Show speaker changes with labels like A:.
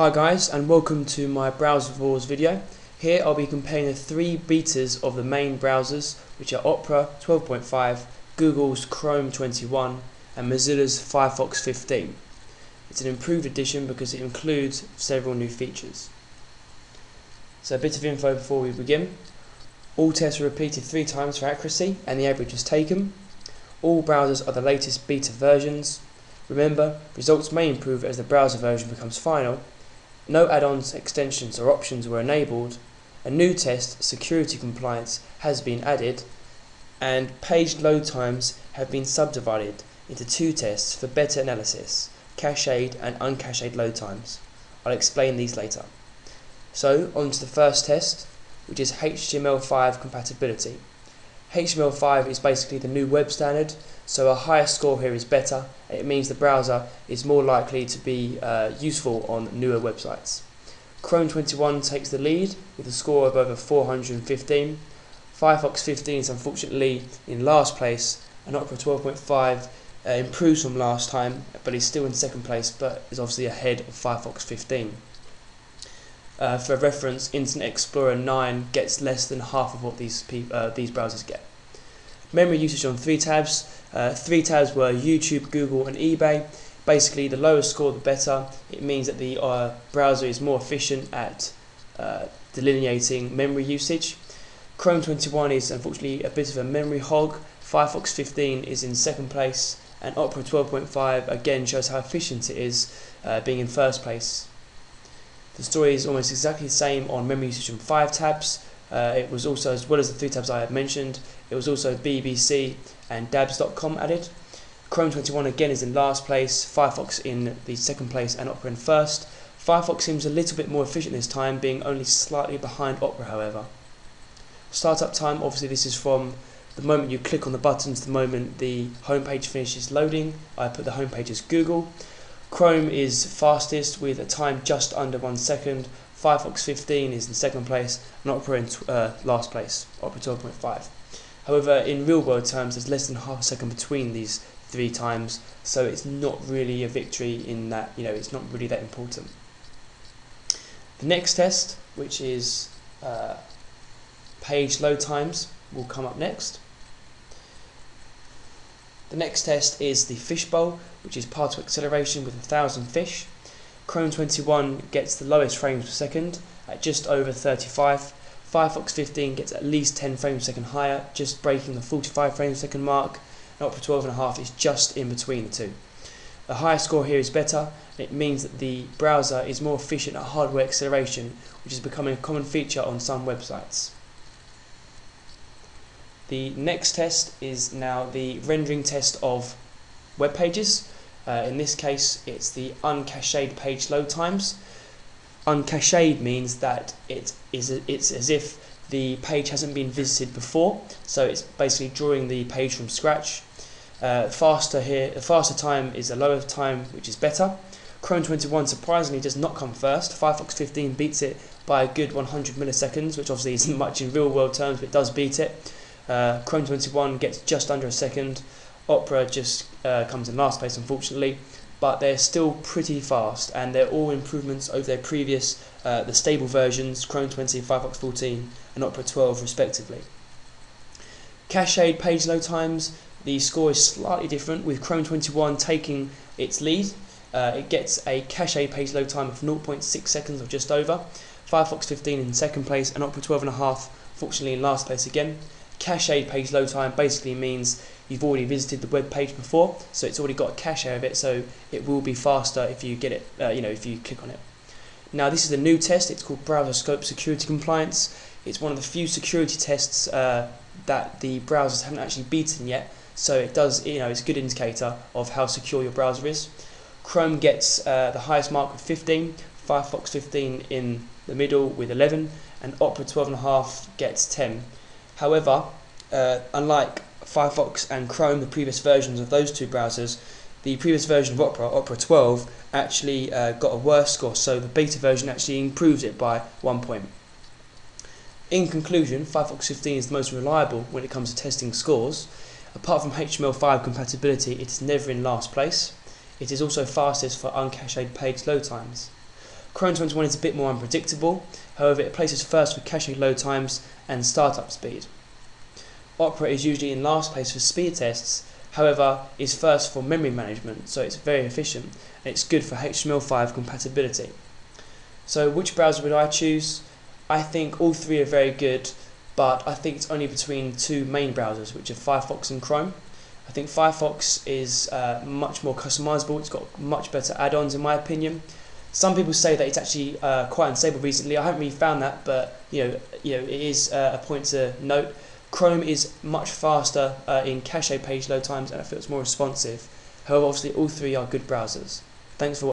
A: Hi guys and welcome to my browser wars video. Here I'll be comparing the three betas of the main browsers which are Opera 12.5, Google's Chrome 21 and Mozilla's Firefox 15. It's an improved edition because it includes several new features. So a bit of info before we begin. All tests are repeated three times for accuracy and the average is taken. All browsers are the latest beta versions. Remember, results may improve as the browser version becomes final. No add-ons, extensions or options were enabled. A new test, security compliance, has been added. And page load times have been subdivided into two tests for better analysis, cached and uncached load times. I'll explain these later. So, on to the first test, which is HTML5 compatibility. HTML5 is basically the new web standard, so a higher score here is better, it means the browser is more likely to be uh, useful on newer websites. Chrome 21 takes the lead with a score of over 415. Firefox 15 is unfortunately in last place, and Opera 12.5 uh, improves from last time, but is still in second place, but is obviously ahead of Firefox 15. Uh, for reference, Internet Explorer 9 gets less than half of what these uh, these browsers get. Memory usage on three tabs. Uh, three tabs were YouTube, Google, and eBay. Basically, the lower score, the better. It means that the uh, browser is more efficient at uh, delineating memory usage. Chrome 21 is unfortunately a bit of a memory hog. Firefox 15 is in second place, and Opera 12.5 again shows how efficient it is, uh, being in first place. The story is almost exactly the same on memory usage from five tabs. Uh, it was also, as well as the three tabs I had mentioned, it was also BBC and dabs.com added. Chrome 21 again is in last place, Firefox in the second place, and Opera in first. Firefox seems a little bit more efficient this time, being only slightly behind Opera, however. Startup time, obviously, this is from the moment you click on the button to the moment the homepage finishes loading. I put the homepage as Google. Chrome is fastest with a time just under one second. Firefox 15 is in second place, and Opera in uh, last place, Opera 12.5. However, in real world terms, there's less than half a second between these three times, so it's not really a victory in that, you know, it's not really that important. The next test, which is uh, page load times, will come up next. The next test is the fishbowl, which is particle acceleration with a 1000 fish. Chrome 21 gets the lowest frames per second at just over 35. Firefox 15 gets at least 10 frames per second higher, just breaking the 45 frames per second mark. And Opera 12.5 is just in between the two. The higher score here is better, and it means that the browser is more efficient at hardware acceleration, which is becoming a common feature on some websites. The next test is now the rendering test of web pages. Uh, in this case, it's the uncached page load times. Uncached means that it is it's as if the page hasn't been visited before, so it's basically drawing the page from scratch. Uh, faster here, the faster time is a lower time, which is better. Chrome 21 surprisingly does not come first. Firefox 15 beats it by a good 100 milliseconds, which obviously isn't much in real world terms, but it does beat it. Uh, Chrome 21 gets just under a second. Opera just uh, comes in last place, unfortunately, but they're still pretty fast, and they're all improvements over their previous, uh, the stable versions, Chrome 20, Firefox 14, and Opera 12, respectively. Cached page load times, the score is slightly different, with Chrome 21 taking its lead. Uh, it gets a cached page load time of 0.6 seconds or just over. Firefox 15 in second place, and Opera 12.5, fortunately, in last place again. Cached page load time basically means you've already visited the web page before, so it's already got a cache of it, so it will be faster if you get it, uh, you know, if you click on it. Now this is a new test, it's called Browser Scope Security Compliance. It's one of the few security tests uh, that the browsers haven't actually beaten yet, so it does, you know, it's a good indicator of how secure your browser is. Chrome gets uh, the highest mark with 15, Firefox 15 in the middle with 11, and Opera 12.5 gets 10. However, uh, unlike Firefox and Chrome, the previous versions of those two browsers, the previous version of Opera, Opera 12, actually uh, got a worse score, so the beta version actually improves it by one point. In conclusion, Firefox 15 is the most reliable when it comes to testing scores. Apart from HTML5 compatibility, it is never in last place. It is also fastest for uncached page load times. Chrome 21 is a bit more unpredictable, however it places first for cache load times and startup speed. Opera is usually in last place for speed tests, however is first for memory management, so it's very efficient and it's good for HTML5 compatibility. So which browser would I choose? I think all three are very good, but I think it's only between two main browsers, which are Firefox and Chrome. I think Firefox is uh, much more customizable. It's got much better add-ons, in my opinion. Some people say that it's actually uh, quite unstable recently. I haven't really found that, but you know, you know, it is uh, a point to note. Chrome is much faster uh, in cache page load times, and I feel it's more responsive. However, obviously, all three are good browsers. Thanks for watching.